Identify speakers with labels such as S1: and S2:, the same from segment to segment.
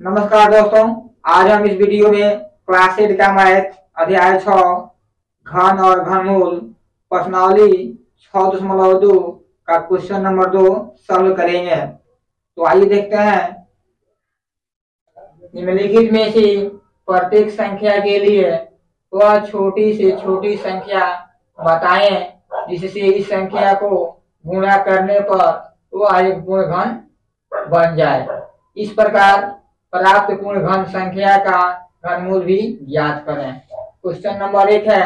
S1: नमस्कार दोस्तों, आज हम इस वीडियो में क्लास एट का मैथ अध्याय छ, घन और घनमूल प्रश्नावली छ दशमलव दो का क्वेश्चन नंबर दो सॉल्व करेंगे। तो आइए देखते हैं। निम्नलिखित में से प्रत्येक संख्या के लिए वह छोटी से छोटी संख्या बताएँ, जिससे इस संख्या को गुणा करने पर वह एक पूर्ण घन बन जाए। इस प्रकार प्राप्त पूर्ण घन संख्या का घनमूल भी ज्ञात करें। क्वेश्चन नंबर एक है,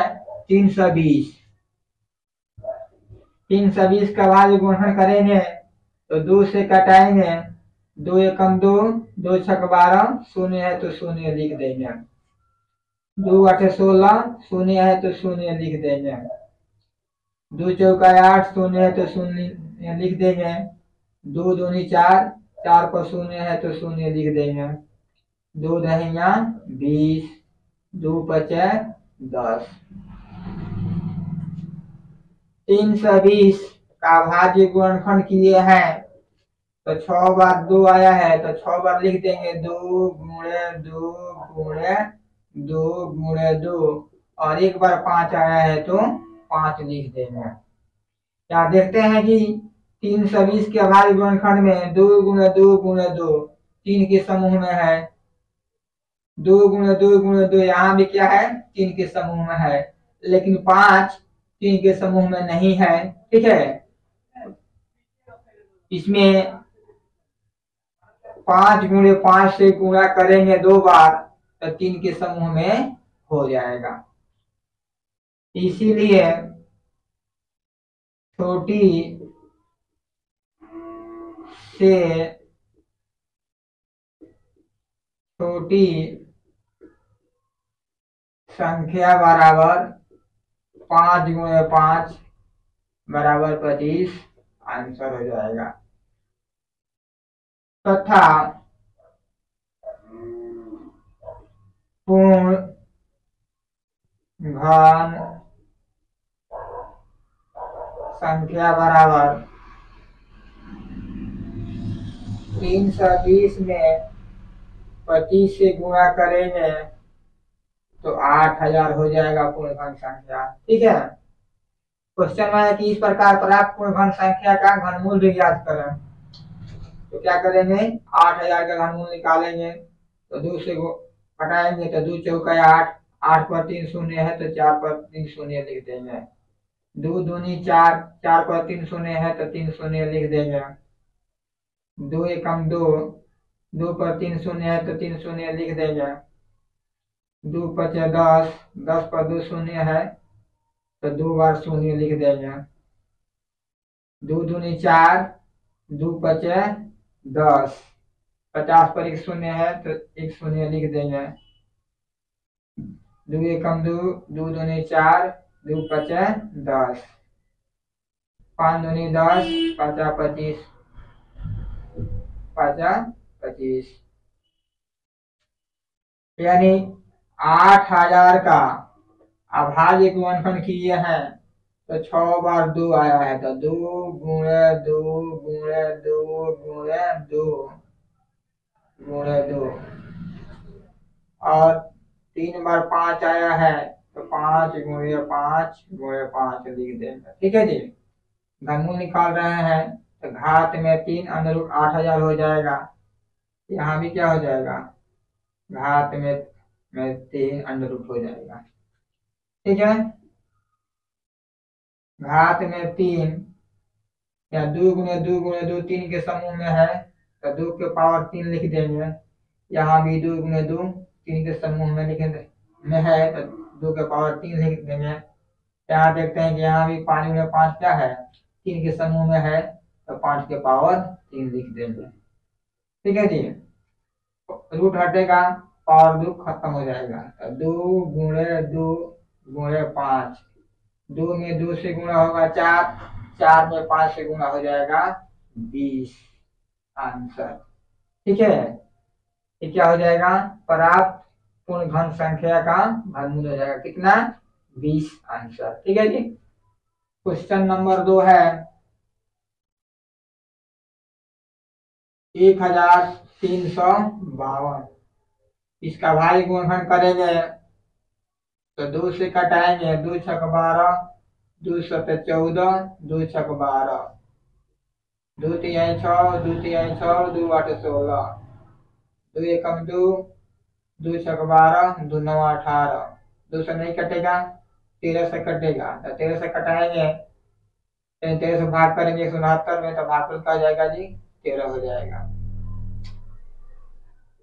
S1: तीन सौ बीस। तीन सौ बीस का भाग गुणन करेंगे तो दो से कटाएँगे, दो एकम दो दो छक बारह, शून्य है तो शून्य लिख देंगे दो आठ सोलह, शून्य है तो शून्य लिख देंगे दो चौका आठ, शून्य है तो शून्य लिख देंगे। दो दूनी चार चार को शून्य है तो शून्य लिख देंगे दो दहिया बीस, दो पचे दस। तीन सौ बीस का भाज्य गुणनखंड किए हैं। तो छ बार दो आया है तो छ बार लिख देंगे दो गुणे दो गुणे दो गुणे दो। और एक बार पाँच आया है तो पाँच लिख देंगे। क्या देखते हैं कि तीन सौ बीस के अभाज्य गुणनखंड में दो गुणे दो गुणे दो, तीन के समूह में है। दो गुणे दो गुणे दो यहाँ भी क्या है? तीन के समूह में है। लेकिन पाँच तीन के समूह में नहीं है। ठीक है? इसमें पाँच गुणे पाँच से गुणा करेंगे दो बार तो तीन के समूह में हो जाएगा। इसीलिए छोटी से छोटी संख्या बराबर पाँच गुणे पाँच बराबर पच्चीस आंसर हो जाएगा। तथा पूर्ण घन संख्या बराबर तीन सौ बीस में पच्चीस से गुणा करेंगे तो आठ हज़ार हो जाएगा पूर्ण घन संख्या। ठीक है? क्वेश्चन में कि इस प्रकार प्राप्त पूर्ण घन संख्या का घनमूल भी ज्ञात करें। तो क्या करेंगे? आठ हज़ार का घनमूल निकालेंगे तो दो से घटाएँगे तो दो चौका आठ। आठ पर तीन शून्य है तो चार पर तीन शून्य लिख देंगे। दो दूनी चार चार पर तीन शून्य है तो तीन शून्य लिख देंगे। दो एकम दो दो पर तीन शून्य है तो तीन शून्य लिख देंगे। दो पचे दस दस पर दो शून्य है तो दो बार शून्य लिख देंगे। दो दूनी चार, दो पचे दस, पचास पर एक शून्य है तो एक शून्य लिख देंगे। दो एकम दो दो दूनी चार, दो पचे दस। पाँच दूनी दस, पचा पच्चीस पचा पच्चीस यानी आठ हज़ार का। अभाज्य गुणनखंड किए हैं। तो छ बार दो आया है तो दो गुणे दो गुणे दो गुणे दो गुणे दो। और तीन बार पाँच आया है तो पाँच गुणे पाँच गुणे पाँच लिख देंगे ठीक है जी? घनमूल निकाल रहे हैं। तो घात में तीन अनुरूप आठ हज़ार हो जाएगा। यहाँ भी क्या हो जाएगा? घात में में तीन अनुरूप हो जाएगा। ठीक है? घात में तीन, या दो गुणे दो गुणे दो तीन के समूह में है तो दो के पावर तीन लिख देंगे। यहाँ भी दो गुणे दो तीन के समूह में लिख में है तो दो के पावर तीन लिख देंगे। यहाँ देखते हैं कि यहाँ भी पानी में पाँच क्या है? तीन के समूह में है। तो पाँच के पावर तीन लिख देंगे। ठीक है जी? रूट हटेगा, पावर दो खत्म हो जाएगा। तो दो गुणे दो गुणे पाँच। दो में दो से गुणा होगा चार चार में पाँच से गुणा हो जाएगा बीस। आंसर। ठीक है? ये क्या हो जाएगा? प्राप्त पूर्ण घन संख्या का घनमूल हो जाएगा। कितना? बीस आंसर। ठीक है जी? क्वेश्चन नंबर दो है। एक हज़ार तीन सौ बावन। इसका भाई गुणन करेंगे तो दो से कटाएँगे, दो छक बारह, दो सत चौदह, दो छक बारह। दो तीन छ दो तीन छ दो आठ सोलह। दो एकम दो दो छक बारह, दो नौ अठारह। दो सौ नहीं कटेगा, तेरह से कटेगा। तो तेरह से कटाएँगे तेरह से भाग करेंगे एक सौ उनहत्तर में तो क्या हो जाएगा जी? तेरह हो जाएगा।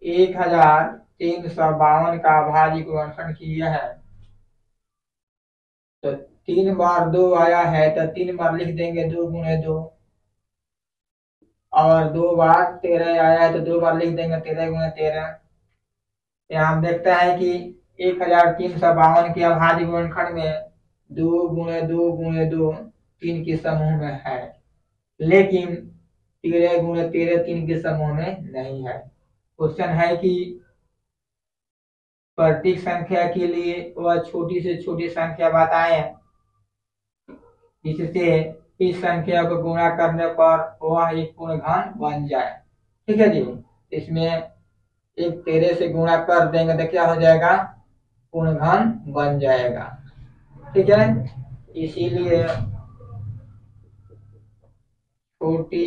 S1: एक हज़ार तीन सौ बावन का भाजी गुणनखंड किया है। तो तीन बार दो आया है तो तीन बार लिख देंगे दो गुणे दो। और दो बार तेरह आया है तो दो बार लिख देंगे तेरह गुणे तेरह। यहाँ देखते हैं कि एक हज़ार तीन सौ बावन के अभाज्य गुणनखंड में दो गुणे दो गुणे दो तीन के समूह में है। लेकिन तेरह गुणे तेरह तीन के समूह में नहीं है। क्वेश्चन है कि प्रतीक संख्या के लिए वह छोटी से छोटी संख्या बताएँ। जिससे इस संख्या को गुणा करने पर वह एक पूर्ण घन बन जाए। ठीक है जी? इसमें एक तेरह से गुणा कर देंगे तो क्या हो जाएगा? पूर्ण घन बन जाएगा। ठीक है? इसीलिए छोटी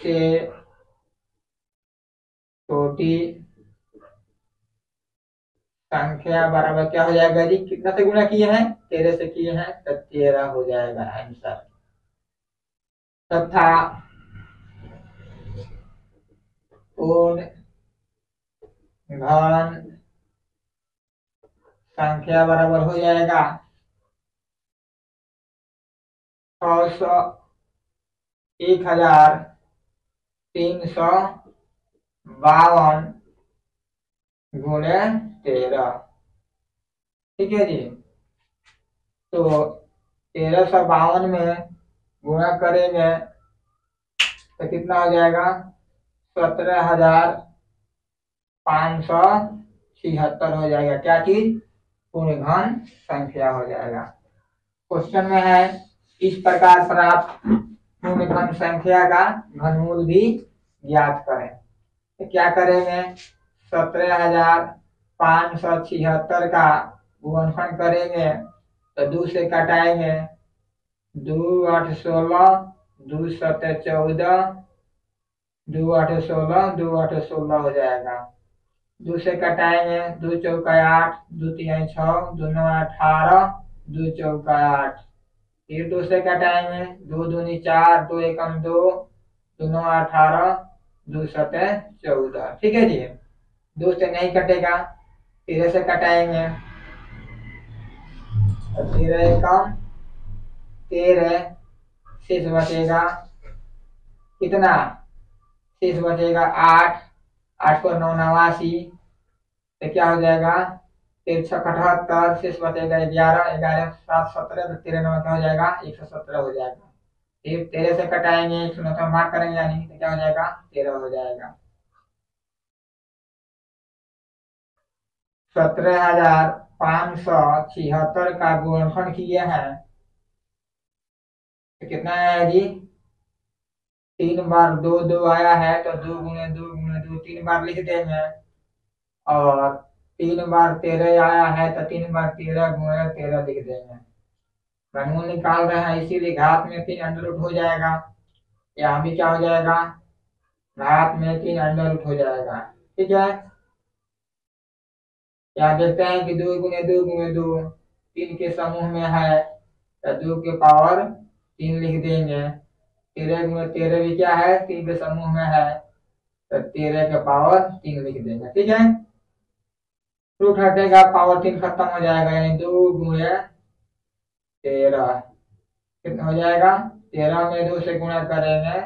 S1: से छोटी संख्या बराबर क्या हो जाएगा जी? कितना से गुणा किए हैं? तेरह से किए हैं तो तेरह हो जाएगा आंसर। तथा पूर्ण घन संख्या बराबर हो जाएगा छह सौ एक हज़ार तीन सौ बावन गुणे तेरह। ठीक है जी? तो तेरह सौ बावन में गुणा करेंगे तो कितना हो जाएगा? सत्रह हज़ार पाँच सौ छिहत्तर हो जाएगा। क्या चीज़? पूर्ण घन संख्या हो जाएगा। क्वेश्चन में है, इस प्रकार प्राप्त पूर्ण घन संख्या का घनमूल भी ज्ञात करें। तो क्या करेंगे? सत्रह हज़ार पाँच सौ छिहत्तर का गुणनफल करेंगे तो दो से कटाएँगे। दो आठ सोलह, दो सत्तर चौदह, दो आठ सोलह, दो आठ सोलह हो जाएगा। दो से कटाएँगे, दो चौका आठ, दो तीन छ दो नौ अठारह, दो चौका आठ। फिर दो से कटाएँगे दो दूनी चार, दो एकम दो दो नौ अठारह, दो सत्तर चौदह। ठीक है जी? दो से नहीं कटेगा। तेरह से कटाएँगे तेरह एकम तेरह शेष बचेगा। कितना? शेष बचेगा आठ। आठ को नौ नवासी तो क्या हो जाएगा? तेरह छः अठहत्तर शेष बचेगा ग्यारह ग्यारह, सात, सत्रह तो तेरह नौ क्या हो जाएगा, एक सौ सत्रह हो जाएगा। फिर तेरह से कटाएँगे, एक सौ नौ मार्क करेंगे, यानी तो क्या हो जाएगा, तेरह हो जाएगा। सत्रह हज़ार पाँच सौ छिहत्तर का गुणनफल किए हैं। तो कितना आया जी? तीन बार दो दो आया है तो दो गुने दो गुने दो, तीन बार लिख देंगे। और तीन बार तेरह आया है तो तीन बार तेरह गुणे तेरह लिख देंगे घनमूल निकाल रहे हैं, इसीलिए घात में तीन अंडर हो जाएगा। यहाँ भी क्या हो जाएगा? घात में तीन अंडर हो जाएगा। ठीक है? यहाँ देखते हैं कि दो गुने दो गुने दो तीन के समूह में है तो दो के पावर तीन लिख देंगे। तेरह गुने तेरह भी क्या है? तीन के समूह में है तो तेरह के पावर तीन लिख देंगे। ठीक है? रूट हटेगा पावर तीन खत्म हो जाएगा, यानी दो गुणे तेरह। कितना हो जाएगा? तेरह में दो से गुणा करेंगे,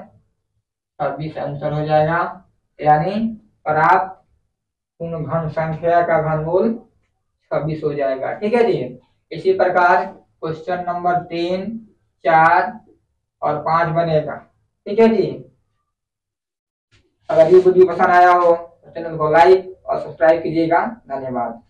S1: छब्बीस आंसर हो जाएगा। यानी प्राप्त पूर्ण घन संख्या का घनमूल छब्बीस हो जाएगा। ठीक है जी? इसी प्रकार क्वेश्चन नंबर तीन, चार और पाँच बनेगा। ठीक है जी? अगर ये वीडियो पसंद आया हो तो चैनल को लाइक और सब्सक्राइब कीजिएगा। धन्यवाद।